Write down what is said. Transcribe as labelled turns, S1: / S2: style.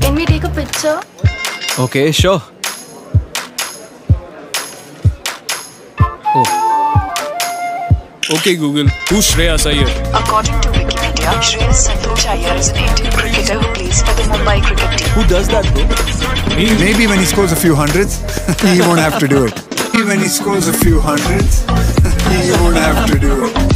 S1: Can we take a picture?
S2: Okay, sure. Oh.
S3: Okay, Google. Who's Shreyas Iyer?
S4: According to Wikipedia, Shreyas Santosh Iyer is an Indian cricketer who plays for the Mumbai cricket team.
S2: Who does that, bro?
S3: Me?
S5: Maybe when he scores a few hundreds, he won't have to do it. Maybe when he scores a few hundreds, he won't have to do it.